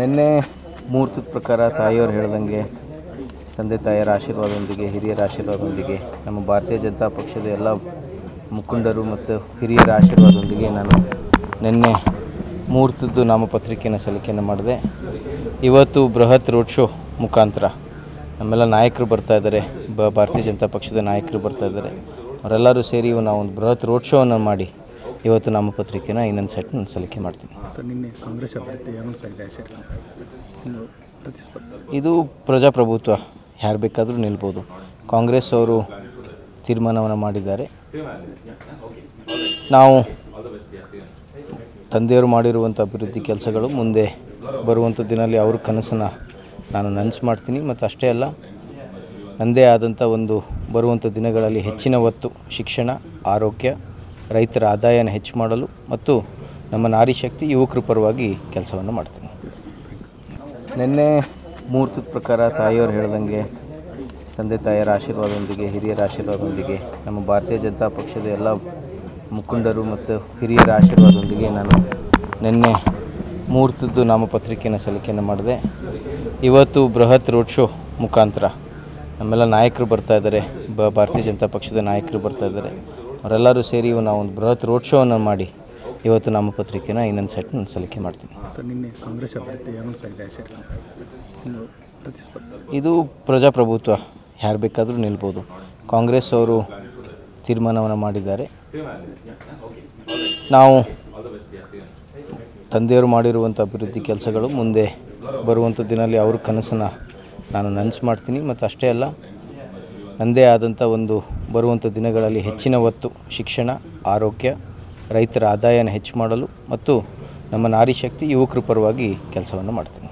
ನಿನ್ನೆ ಮುಹೂರ್ತದ ಪ್ರಕಾರ ತಾಯಿಯವರು ಹೇಳ್ದಂಗೆ ತಂದೆ ತಾಯಿಯರ ಆಶೀರ್ವಾದದೊಂದಿಗೆ, ಹಿರಿಯರ ಆಶೀರ್ವಾದದೊಂದಿಗೆ, ನಮ್ಮ ಭಾರತೀಯ ಜನತಾ ಪಕ್ಷದ ಎಲ್ಲ ಮುಖಂಡರು ಮತ್ತು ಹಿರಿಯರ ಆಶೀರ್ವಾದದೊಂದಿಗೆ ನಾನು ನಿನ್ನೆ ಮುಹೂರ್ತದ್ದು ನಾಮಪತ್ರಿಕೆಯನ್ನು ಸಲ್ಲಿಕೆಯನ್ನು ಮಾಡಿದೆ. ಇವತ್ತು ಬೃಹತ್ ರೋಡ್ ಶೋ ಮುಖಾಂತರ ನಮ್ಮೆಲ್ಲ ನಾಯಕರು ಬರ್ತಾ ಇದ್ದಾರೆ ಭಾರತೀಯ ಜನತಾ ಪಕ್ಷದ ನಾಯಕರು ಬರ್ತಾ ಇದ್ದಾರೆ. ಅವರೆಲ್ಲರೂ ಸೇರಿ ನಾವು ಒಂದು ಬೃಹತ್ ರೋಡ್ ಶೋವನ್ನು ಮಾಡಿ ಇವತ್ತು ನಾಮಪತ್ರಿಕೆನ ಇನ್ನೊಂದು ಸೆಟ್ ನಾನು ಸಲ್ಲಿಕೆ ಮಾಡ್ತೀನಿ. ನಿನ್ನೆ ಕಾಂಗ್ರೆಸ್ ಅಭ್ಯರ್ಥಿ ಇದು ಪ್ರಜಾಪ್ರಭುತ್ವ. ಯಾರು ಬೇಕಾದರೂ ನಿಲ್ಬೋದು. ಕಾಂಗ್ರೆಸ್ ಅವರು ತೀರ್ಮಾನವನ್ನು ಮಾಡಿದ್ದಾರೆ. ನಾವು ತಂದೆಯವರು ಮಾಡಿರುವಂಥ ಅಭಿವೃದ್ಧಿ ಕೆಲಸಗಳು ಮುಂದೆ ಬರುವಂಥ ದಿನದಲ್ಲಿ ಅವ್ರ ಕನಸನ್ನು ನಾನು ನನಸು ಮಾಡ್ತೀನಿ. ಮತ್ತು ಅಷ್ಟೇ ಅಲ್ಲ ನನ್ನದೇ ಆದಂಥ ಒಂದು ಬರುವಂಥ ದಿನಗಳಲ್ಲಿ ಹೆಚ್ಚಿನ ಒತ್ತು ಶಿಕ್ಷಣ ಆರೋಗ್ಯ ರೈತರ ಆದಾಯನ ಹೆಚ್ಚು ಮಾಡಲು ಮತ್ತು ನಮ್ಮ ನಾರಿ ಶಕ್ತಿ ಯುವಕರ ಪರವಾಗಿ ಕೆಲಸವನ್ನು ಮಾಡ್ತೀನಿ. ನಿನ್ನೆ ಮುಹೂರ್ತದ ಪ್ರಕಾರ ತಾಯಿಯವರು ಹೇಳ್ದಂಗೆ, ತಂದೆ ತಾಯಿಯರ ಆಶೀರ್ವಾದದೊಂದಿಗೆ, ಹಿರಿಯರ ಆಶೀರ್ವಾದದೊಂದಿಗೆ, ನಮ್ಮ ಭಾರತೀಯ ಜನತಾ ಪಕ್ಷದ ಎಲ್ಲ ಮುಖಂಡರು ಮತ್ತು ಹಿರಿಯರ ಆಶೀರ್ವಾದದೊಂದಿಗೆ ನಾನು ನಿನ್ನೆ ಮುಹೂರ್ತದ್ದು ನಾಮಪತ್ರಿಕೆಯನ್ನು ಸಲ್ಲಿಕೆಯನ್ನು ಮಾಡಿದೆ. ಇವತ್ತು ಬೃಹತ್ ರೋಡ್ ಶೋ ಮುಖಾಂತರ ನಮ್ಮೆಲ್ಲ ನಾಯಕರು ಬರ್ತಾ ಇದ್ದಾರೆ ಭಾರತೀಯ ಜನತಾ ಪಕ್ಷದ ನಾಯಕರು ಬರ್ತಾ ಇದ್ದಾರೆ. ಅವರೆಲ್ಲರೂ ಸೇರಿ ನಾವು ಒಂದು ಬೃಹತ್ ರೋಡ್ ಶೋವನ್ನು ಮಾಡಿ ಇವತ್ತು ನಾಮಪತ್ರಿಕೆನ ಇನ್ನೊಂದು ಸೆಟ್ ನಾನು ಸಲ್ಲಿಕೆ ಮಾಡ್ತೀನಿ. ನಿನ್ನೆ ಕಾಂಗ್ರೆಸ್ ಅಭ್ಯರ್ಥಿ ಇದು ಪ್ರಜಾಪ್ರಭುತ್ವ ಯಾರು ಬೇಕಾದರೂ ನಿಲ್ಬೋದು. ಕಾಂಗ್ರೆಸ್ ಅವರು ತೀರ್ಮಾನವನ್ನು ಮಾಡಿದ್ದಾರೆ. ನಾವು ತಂದೆಯವರು ಮಾಡಿರುವಂಥ ಅಭಿವೃದ್ಧಿ ಕೆಲಸಗಳು ಮುಂದೆ ಬರುವಂಥ ದಿನದಲ್ಲಿ ಅವ್ರ ಕನಸನ್ನು ನಾನು ನನಸು ಮಾಡ್ತೀನಿ. ಮತ್ತು ಅಷ್ಟೇ ಅಲ್ಲ ನನ್ನದೇ ಆದಂಥ ಒಂದು ಬರುವಂಥ ದಿನಗಳಲ್ಲಿ ಹೆಚ್ಚಿನ ಒತ್ತು, ಶಿಕ್ಷಣ, ಆರೋಗ್ಯ, ರೈತರ ಆದಾಯನ ಹೆಚ್ಚು ಮಾಡಲು ಮತ್ತು ನಮ್ಮ ನಾರಿ ಶಕ್ತಿ ಯುವಕರ ಪರವಾಗಿ ಕೆಲಸವನ್ನು ಮಾಡ್ತೀನಿ.